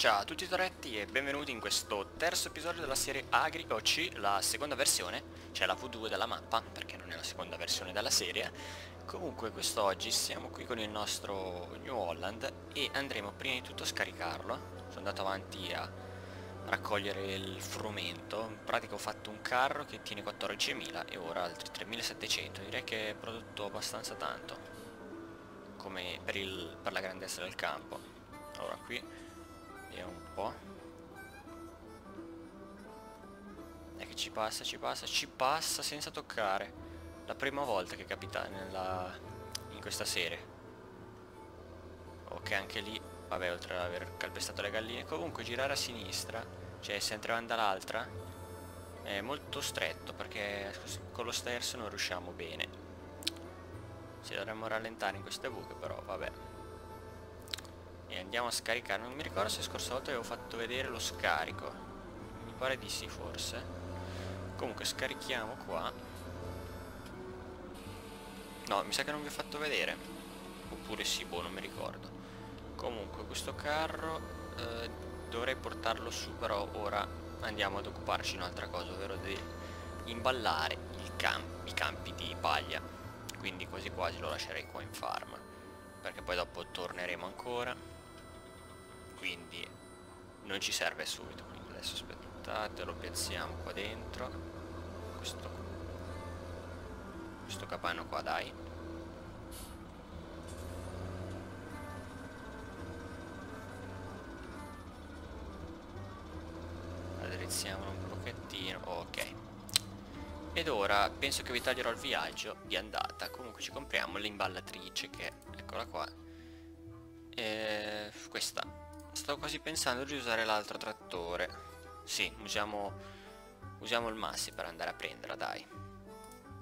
Ciao a tutti Toretti e benvenuti in questo terzo episodio della serie Agrico C, la seconda versione, cioè la V2 della mappa, perché non è la seconda versione della serie. Comunque quest'oggi siamo qui con il nostro New Holland e andremo prima di tutto a scaricarlo. Sono andato avanti a raccogliere il frumento, in pratica ho fatto un carro che tiene 14.000 e ora altri 3.700, direi che è prodotto abbastanza tanto, come per, il, per la grandezza del campo. Allora qui Vediamo un po'. E che ci passa, ci passa, ci passa senza toccare. La prima volta che capita nella... in questa serie. Ok, anche lì, vabbè, oltre ad aver calpestato le galline. Comunque girare a sinistra, cioè se entriamo dall'altra, è molto stretto perché con lo stairs non riusciamo bene. Ci dovremmo rallentare in queste buche, però vabbè e andiamo a scaricare non mi ricordo se scorsa volta avevo fatto vedere lo scarico. Mi pare di sì forse. Comunque scarichiamo qua. No mi sa che non vi ho fatto vedere. Oppure sì boh non mi ricordo. Comunque questo carro eh, dovrei portarlo su però ora andiamo ad occuparci di un'altra cosa ovvero di imballare camp i campi di paglia. Quindi quasi quasi lo lascerei qua in farm perché poi dopo torneremo ancora quindi non ci serve subito quindi adesso aspettate lo piazziamo qua dentro. Questo, questo capanno qua dai. Addrizziamolo un pochettino. Ok. Ed ora penso che vi taglierò il viaggio di andata. Comunque ci compriamo l'imballatrice che eccola qua. E questa Sto quasi pensando di usare l'altro trattore. Sì, usiamo, usiamo il massi per andare a prenderla, dai.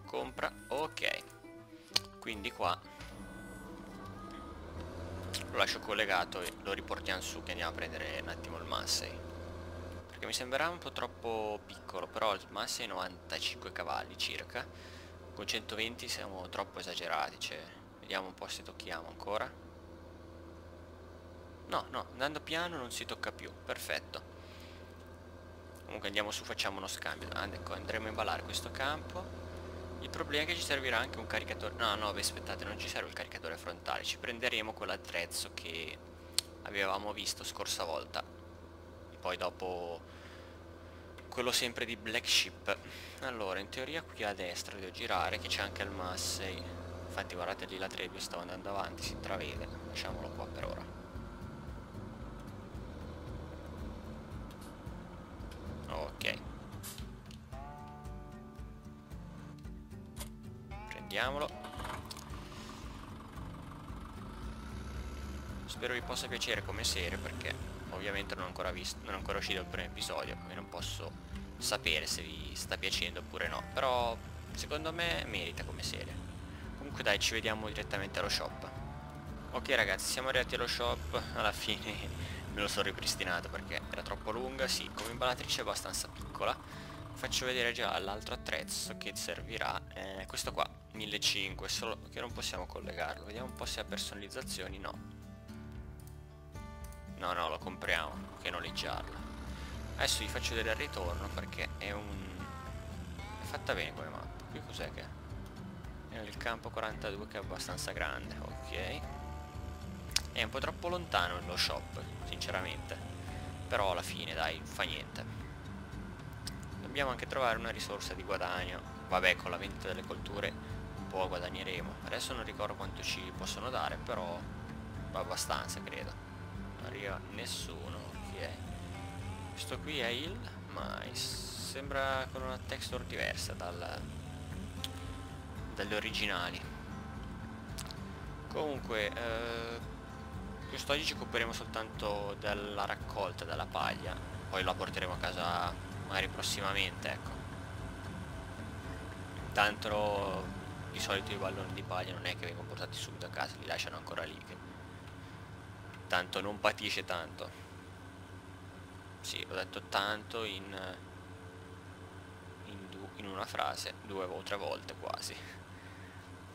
Compra, ok. Quindi qua lo lascio collegato e lo riportiamo su che andiamo a prendere un attimo il Massey. Perché mi sembrava un po' troppo piccolo, però il Massey 95 cavalli circa. Con 120 siamo troppo esagerati, cioè vediamo un po' se tocchiamo ancora. No, no, andando piano non si tocca più, perfetto. Comunque andiamo su, facciamo uno scambio. Ah, ecco, andremo a imballare questo campo. Il problema è che ci servirà anche un caricatore... No, no, beh, aspettate, non ci serve il caricatore frontale. Ci prenderemo quell'attrezzo che avevamo visto scorsa volta. Poi dopo... Quello sempre di Black Ship. Allora, in teoria qui a destra devo girare, che c'è anche il Massey. Infatti guardate lì la Trebbia sta andando avanti, si intravede. Lasciamolo qua per ora. Prendiamolo. Spero vi possa piacere come serie perché ovviamente non ho ancora visto, non è ancora uscito il primo episodio e non posso sapere se vi sta piacendo oppure no. Però secondo me merita come serie. Comunque dai, ci vediamo direttamente allo shop. Ok ragazzi, siamo arrivati allo shop, alla fine me lo sono ripristinato perché era troppo lunga, sì, come imballatrice è abbastanza piccola. Faccio vedere già l'altro attrezzo che servirà, eh, questo qua, 1500 solo che non possiamo collegarlo. Vediamo un po' se ha personalizzazioni no. No no lo compriamo che noleggiarlo adesso vi faccio vedere il ritorno perché è un è fatta bene come mappa. Qui cos'è che è? Il campo 42 che è abbastanza grande ok è un po' troppo lontano lo shop sinceramente. Però alla fine dai fa niente. Dobbiamo anche trovare una risorsa di guadagno. Vabbè con la vendita delle colture po' guadagneremo. Adesso non ricordo quanto ci possono dare però abbastanza credo. Non arriva nessuno ok questo qui è il mais. Sembra con una texture diversa dal, dalle originali. Comunque eh, quest'oggi ci occuperemo soltanto della raccolta della paglia poi la porteremo a casa magari prossimamente ecco tanto di solito i palloni di paglia non è che vengono portati subito a casa, li lasciano ancora lì. Che... Tanto non patisce tanto. Sì, ho detto tanto in, in, in una frase, due o tre volte quasi.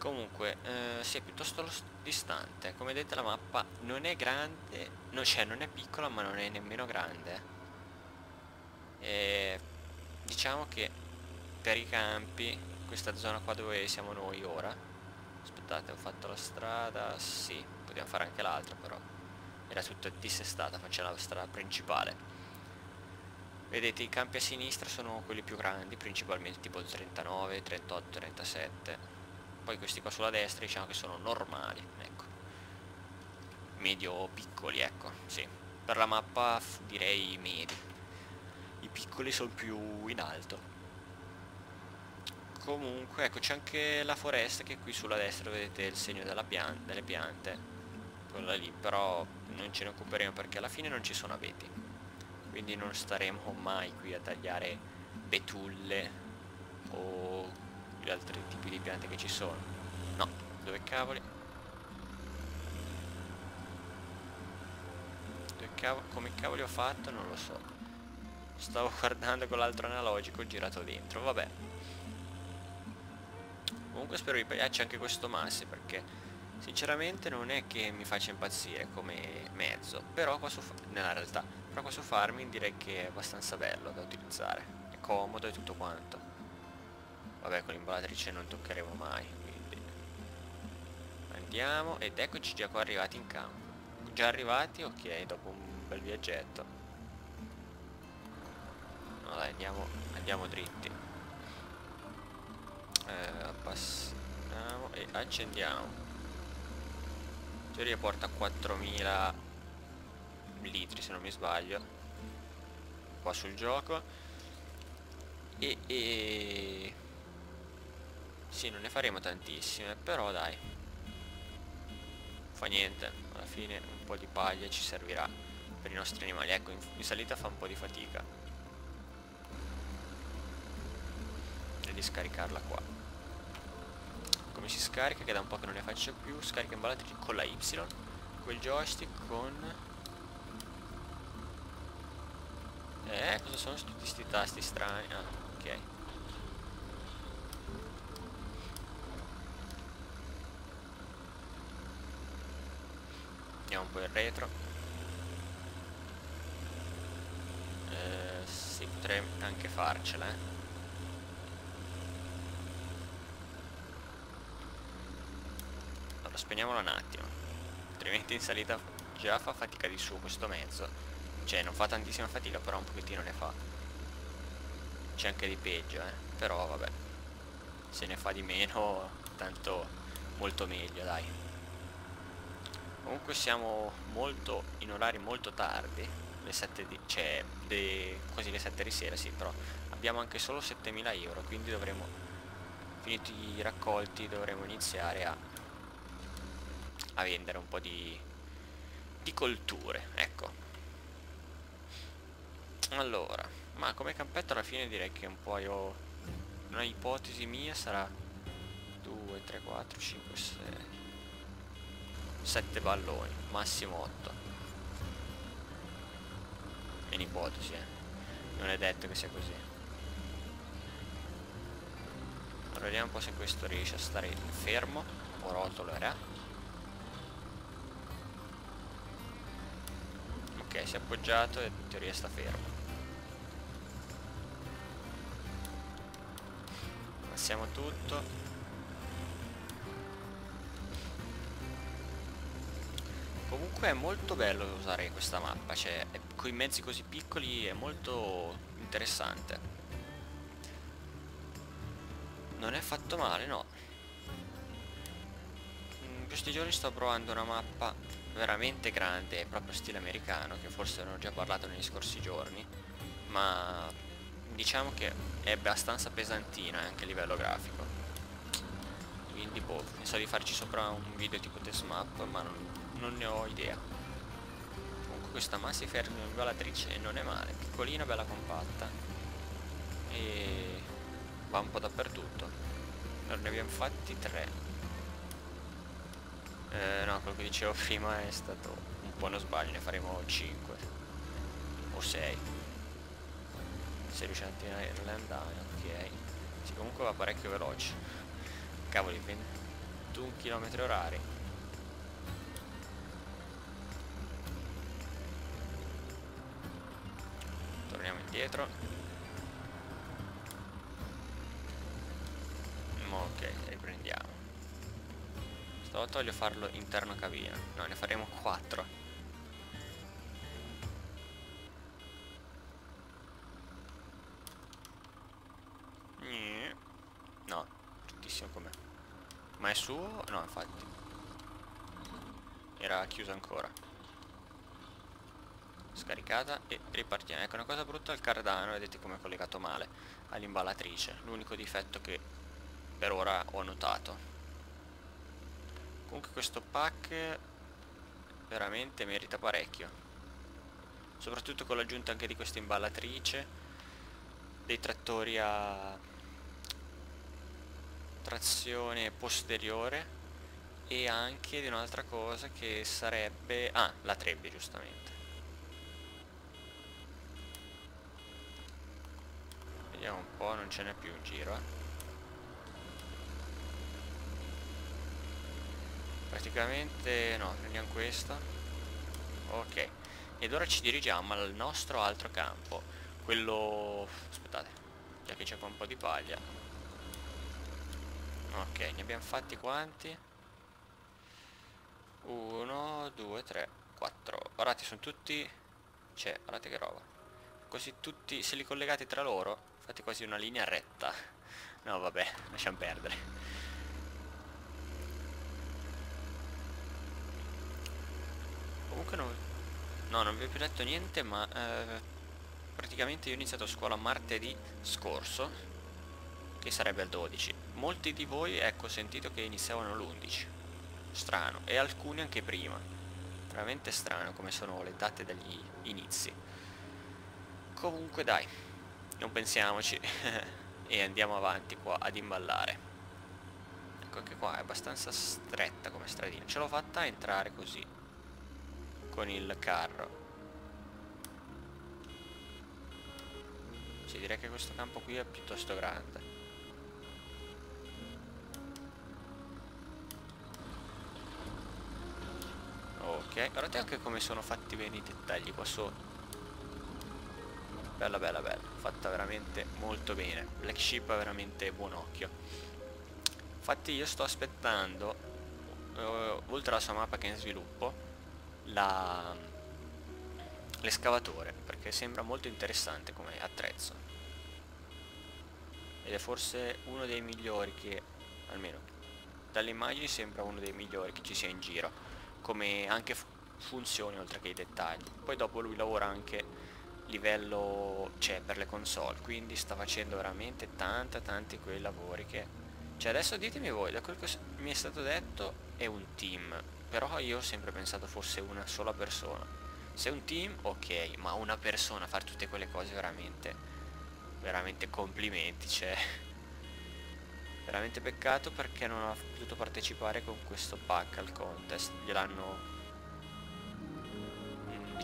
Comunque, eh, sì, è piuttosto distante. Come vedete la mappa non è grande, no, cioè non è piccola ma non è nemmeno grande. E diciamo che per i campi, questa zona qua dove siamo noi ora, aspettate ho fatto la strada, sì, potevamo fare anche l'altra però, era tutta dissestata, facciamo la strada principale. Vedete i campi a sinistra sono quelli più grandi, principalmente tipo il 39, 38, 37 poi questi qua sulla destra diciamo che sono normali ecco. Medio piccoli ecco sì. Per la mappa direi medi. I piccoli sono più in alto. Comunque ecco c'è anche la foresta che qui sulla destra vedete il segno pian delle piante. Quella lì però non ce ne occuperemo perché alla fine non ci sono abeti. Quindi non staremo mai qui a tagliare betulle o gli altri tipi di piante che ci sono. No dove cavoli? Dove cavoli come cavoli ho fatto? Non lo so. Stavo guardando con l'altro analogico girato dentro vabbè. Comunque spero vi piaccia anche questo masse perché sinceramente non è che mi faccia impazzire come mezzo però qua su nella realtà però qua su farming direi che è abbastanza bello da utilizzare. È comodo e tutto quanto Vabbè con l'imbalatrice non toccheremo mai Quindi. Andiamo ed eccoci già qua arrivati in campo. Già arrivati? Ok dopo un bel viaggetto. No andiamo, andiamo dritti. Eh, Passiamo e accendiamo. In teoria porta 4000 litri se non mi sbaglio. Qua sul gioco. E, e sì, non ne faremo tantissime, però dai. Fa niente, alla fine un po' di paglia ci servirà per i nostri animali. Ecco, in, in salita fa un po' di fatica. Di scaricarla qua. Come si scarica? Che da un po' che non ne faccio più. Scarica imballaggi con la Y. Quel joystick con... Eh, cosa sono tutti questi tasti strani? Ah, ok. Andiamo un po' in retro. Eh, sì, potrei anche farcela, eh. Allora, spegniamolo un attimo. Altrimenti in salita già fa fatica di su questo mezzo. Cioè, non fa tantissima fatica, però un pochettino ne fa. C'è anche di peggio, eh. Però, vabbè. Se ne fa di meno, tanto molto meglio, dai comunque siamo molto in orari molto tardi le 7 di cioè de, quasi le 7 di sera sì però abbiamo anche solo 7000 euro quindi dovremo finiti i raccolti dovremo iniziare a a vendere un po' di di colture ecco. Allora ma come campetto alla fine direi che un po' io una ipotesi mia sarà 2 3 4 5 6 7 palloni, massimo 8. In ipotesi, eh. Non è detto che sia così. Allora vediamo un po' se questo riesce a stare fermo o rotolerà. Ok, si è appoggiato e in teoria sta fermo. Passiamo tutto. Comunque è molto bello usare questa mappa, cioè con i mezzi così piccoli è molto interessante. Non è fatto male, no. In questi giorni sto provando una mappa veramente grande, proprio stile americano, che forse ne ho già parlato negli scorsi giorni, ma diciamo che è abbastanza pesantina anche a livello grafico. Quindi boh, penso di farci sopra un video tipo test map, ma non non ne ho idea. Comunque questa Massifer ingolatrice non è male piccolina bella compatta. E va un po' dappertutto. Allora ne abbiamo fatti tre. Eh, no quello che dicevo prima è stato un po' uno sbaglio ne faremo 5 o 6 se riusciamo a tirare l'andare ok. Sì, comunque va parecchio veloce. Cavoli 20 21 km orari torniamo indietro ok riprendiamo stavolta voglio farlo interno cabina no ne faremo 4 No, giustissimo com'è. Ma è suo? No, infatti. Era chiuso ancora. Scaricata e ripartiamo. Ecco, una cosa brutta il cardano, vedete come è collegato male all'imballatrice. L'unico difetto che per ora ho notato. Comunque questo pack veramente merita parecchio. Soprattutto con l'aggiunta anche di questa imballatrice, dei trattori a trazione posteriore e anche di un'altra cosa che sarebbe... ah, la trebbia giustamente vediamo un po', non ce n'è più in giro eh. praticamente no, prendiamo questo ok ed ora ci dirigiamo al nostro altro campo quello aspettate già che c'è qua un po' di paglia. Ok ne abbiamo fatti quanti? 1 2 3 4 guardate sono tutti cioè guardate che roba. Così tutti se li collegate tra loro fate quasi una linea retta. No vabbè lasciamo perdere. Comunque non no non vi ho più detto niente ma eh, praticamente io ho iniziato scuola martedì scorso che sarebbe il 12 molti di voi ecco ho sentito che iniziavano l'11 strano. E alcuni anche prima. Veramente strano come sono le date degli inizi. Comunque dai non pensiamoci. E andiamo avanti qua ad imballare. Ecco anche qua è abbastanza stretta come stradina. Ce l'ho fatta entrare così con il carro. Sì, direi che questo campo qui è piuttosto grande. Ok, guardate anche come sono fatti bene i dettagli qua sotto Bella bella bella. Fatta veramente molto bene. Black Sheep ha veramente buon occhio. Infatti io sto aspettando uh, Oltre alla sua mappa che è in sviluppo L'escavatore Perché sembra molto interessante come attrezzo. Ed è forse uno dei migliori che Almeno dalle immagini sembra uno dei migliori che ci sia in giro come anche funzioni oltre che i dettagli. Poi dopo lui lavora anche livello cioè per le console quindi sta facendo veramente tanta tanti quei lavori che cioè adesso ditemi voi da quel che mi è stato detto è un team però io ho sempre pensato fosse una sola persona. Se è un team ok ma una persona fare tutte quelle cose veramente veramente complimenti cioè veramente peccato perché non ha potuto partecipare con questo pack al contest gliel'hanno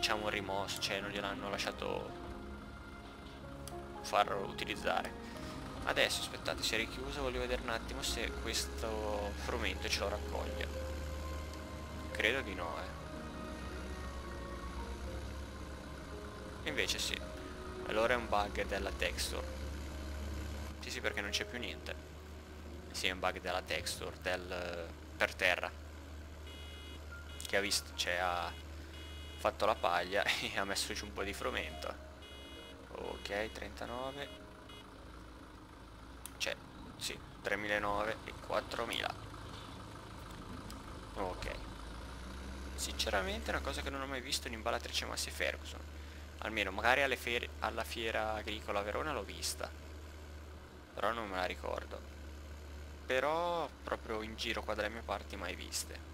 diciamo rimosso cioè non gliel'hanno lasciato farlo utilizzare. Adesso aspettate si è richiuso voglio vedere un attimo se questo frumento ce lo raccoglie. Credo di no eh. Invece sì. Allora è un bug della texture. Sì sì perché non c'è più niente. Sia un bug della texture del per terra. Che ha visto cioè ha fatto la paglia e ha messo giù un po' di frumento. Ok 39 cioè sì 3009 e 4000 ok. Sinceramente è una cosa che non ho mai visto in imballatrice Massi Ferguson. Almeno magari alla fiera agricola Verona l'ho vista. Però non me la ricordo. Però proprio in giro qua dalle mie parti mai viste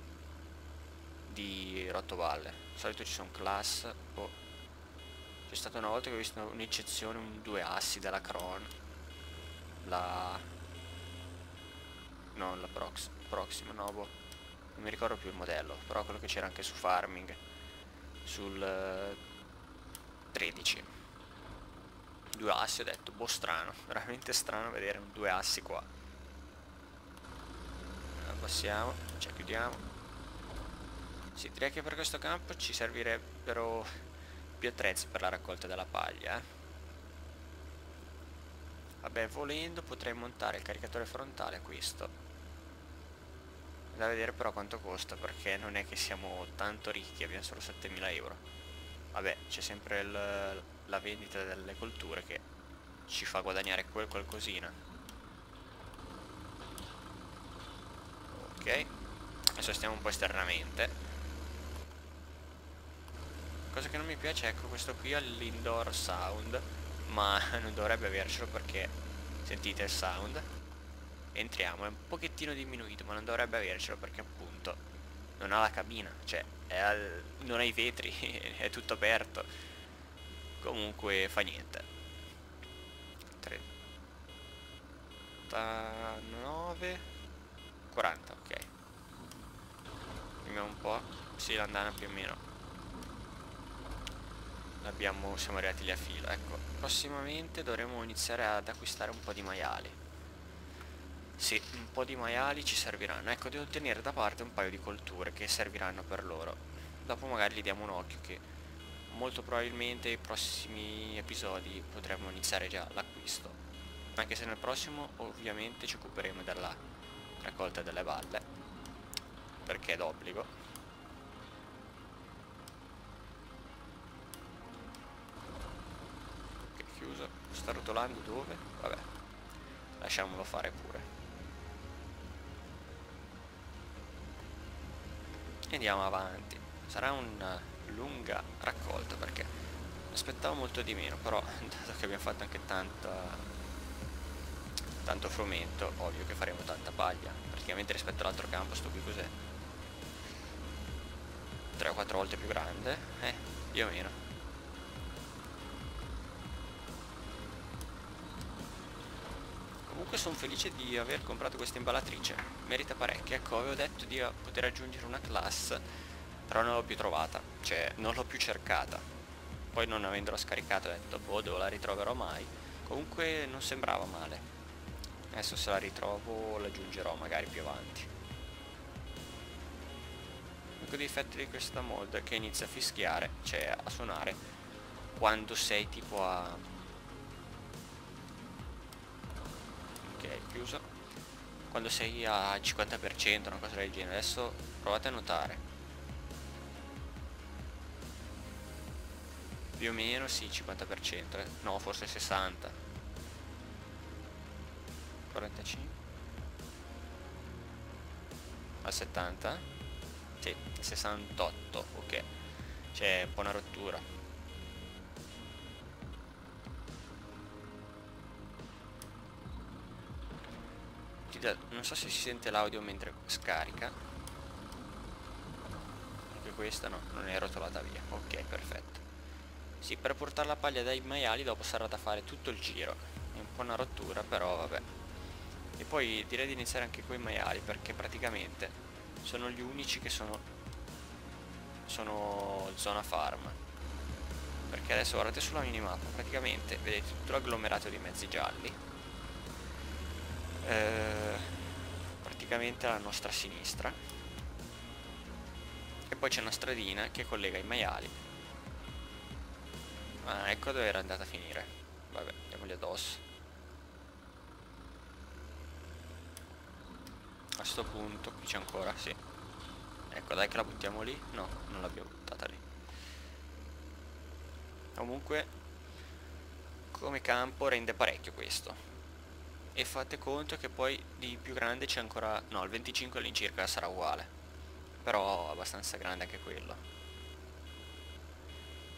di rottovalle. Di solito ci sono class oh. c'è stata una volta che ho visto un'eccezione un due assi della Cron la no la prox prossima no boh. Non mi ricordo più il modello però quello che c'era anche su farming sul 13 due assi ho detto boh strano veramente strano vedere un due assi qua. Passiamo ci chiudiamo sì direi che per questo campo ci servirebbero più attrezzi per la raccolta della paglia eh. Vabbè, volendo potrei montare il caricatore frontale a questo. Da vedere però quanto costa, perché non è che siamo tanto ricchi, abbiamo solo 7000 euro. Vabbè, c'è sempre il, la vendita delle colture che ci fa guadagnare quel qualcosina. Ok, adesso stiamo un po' esternamente. Cosa che non mi piace, ecco, questo qui è l'indoor sound ma non dovrebbe avercelo perché sentite il sound entriamo è un pochettino diminuito ma non dovrebbe avercelo perché appunto non ha la cabina cioè al, non ha i vetri è tutto aperto. Comunque fa niente. 39 40 ok. Vediamo un po' sì l'andana più o meno abbiamo, siamo arrivati lì a fila ecco. Prossimamente dovremo iniziare ad acquistare un po' di maiali. Sì, un po' di maiali ci serviranno. Ecco devo tenere da parte un paio di colture che serviranno per loro. Dopo magari gli diamo un occhio che molto probabilmente i prossimi episodi potremo iniziare già l'acquisto. Anche se nel prossimo ovviamente ci occuperemo della raccolta delle balle perché è d'obbligo sta rotolando dove? Vabbè, lasciamolo fare pure. E andiamo avanti. Sarà una lunga raccolta perché aspettavo molto di meno, però dato che abbiamo fatto anche tanta tanto frumento, ovvio che faremo tanta paglia. Praticamente rispetto all'altro campo sto qui cos'è? 3 o 4 volte più grande? Eh, più o meno. Comunque sono felice di aver comprato questa imballatrice Merita parecchio Ecco avevo detto di poter aggiungere una class Però non l'ho più trovata Cioè non l'ho più cercata. Poi non avendola scaricata ho detto Boh dove la ritroverò mai? Comunque non sembrava male. Adesso se la ritrovo l'aggiungerò magari più avanti. L'unico difetto di questa mod è che inizia a fischiare Cioè a suonare Quando sei tipo a chiuso quando sei a 50% una cosa del genere. Adesso provate a notare. Più o meno sì 50% eh. no forse 60 45 al 70 sì 68 ok. C'è un po' una rottura non so se si sente l'audio mentre scarica. Anche questa no non è rotolata via. Ok perfetto. Sì per portare la paglia dai maiali dopo sarà da fare tutto il giro. È un po' una rottura però vabbè. E poi direi di iniziare anche con i maiali perché praticamente sono gli unici che sono sono zona farm. Perché adesso guardate sulla minimappa praticamente vedete tutto l'agglomerato di mezzi gialli eh, praticamente alla nostra sinistra. E poi c'è una stradina che collega i maiali. Ah ecco dove era andata a finire. Vabbè andiamogli addosso. A sto punto qui c'è ancora sì. Ecco dai che la buttiamo lì. No non l'abbiamo buttata lì. Comunque come campo rende parecchio questo e fate conto che poi di più grande c'è ancora no il 25 all'incirca sarà uguale. Però abbastanza grande anche quello.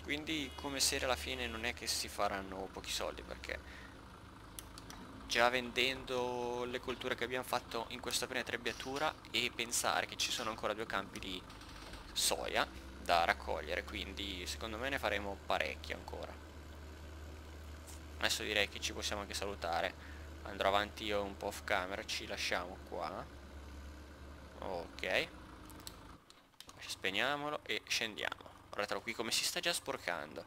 Quindi come serie alla fine non è che si faranno pochi soldi perché già vendendo le colture che abbiamo fatto in questa prima trebbiatura e pensare che ci sono ancora due campi di soia da raccogliere quindi secondo me ne faremo parecchi ancora. Adesso direi che ci possiamo anche salutare andrò avanti io un po' off camera ci lasciamo qua. Ok. Spegniamolo e scendiamo. Guardate qui come si sta già sporcando.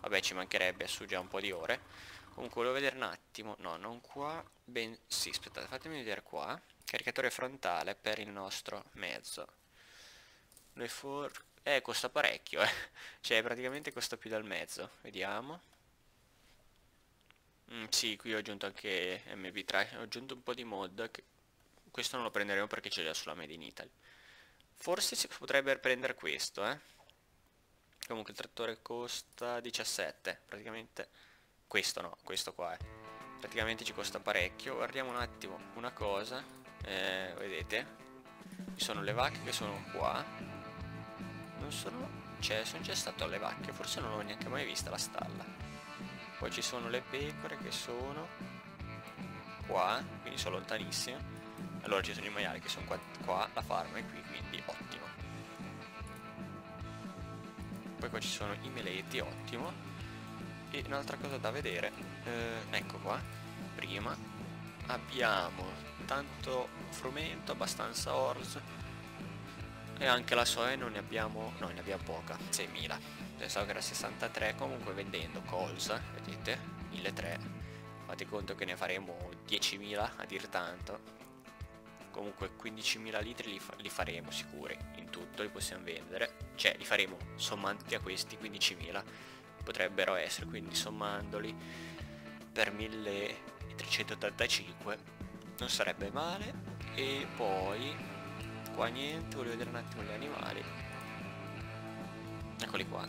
Vabbè ci mancherebbe su già un po' di ore. Comunque volevo vedere un attimo no non qua ben sì aspettate fatemi vedere qua. Caricatore frontale per il nostro mezzo. Noi for eh costa parecchio eh. Cioè praticamente costa più dal mezzo. Vediamo mm, sì qui ho aggiunto anche MV3 ho aggiunto un po' di mod che... questo non lo prenderemo perché c'è già sulla Made in Italy. Forse si potrebbe prendere questo eh. Comunque il trattore costa 17 praticamente questo no questo qua è praticamente ci costa parecchio. Guardiamo un attimo una cosa eh, vedete? Ci sono le vacche che sono qua. Non sono cioè sono già stato alle vacche forse non ho neanche mai vista la stalla poi ci sono le pecore che sono qua quindi sono lontanissime. Allora ci sono i maiali che sono qua, qua la farm è qui quindi ottimo. Poi qua ci sono i meleti ottimo. E un'altra cosa da vedere eh, ecco qua prima. Abbiamo tanto frumento abbastanza orz e anche la soia non ne abbiamo no ne abbiamo poca 6.000 pensavo che era 63 comunque vendendo colza vedete? 1.300 fate conto che ne faremo 10.000 a dir tanto. Comunque 15.000 litri li, fa li, faremo sicuri in tutto li possiamo vendere. Cioè li faremo sommati a questi 15.000 potrebbero essere quindi sommandoli per 1385 non sarebbe male. E poi qua niente voglio vedere un attimo gli animali eccoli qua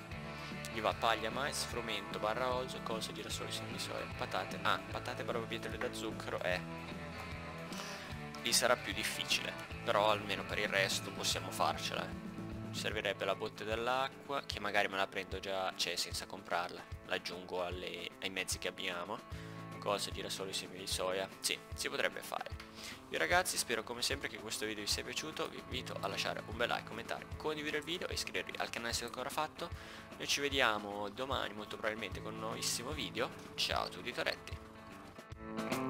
gli va paglia mais frumento barra olio semi di soia patate ah patate barba pietre da zucchero eh. Lì sarà più difficile però almeno per il resto possiamo farcela ci servirebbe la botte dell'acqua che magari me la prendo già cioè senza comprarla. L'aggiungo ai mezzi che abbiamo. Cosa girasole semi di soia. Sì si potrebbe fare io ragazzi spero come sempre che questo video vi sia piaciuto. Vi invito a lasciare un bel like commentare condividere il video e iscrivervi al canale se non ancora fatto. Noi ci vediamo domani molto probabilmente con un nuovissimo video. Ciao a tutti Toretti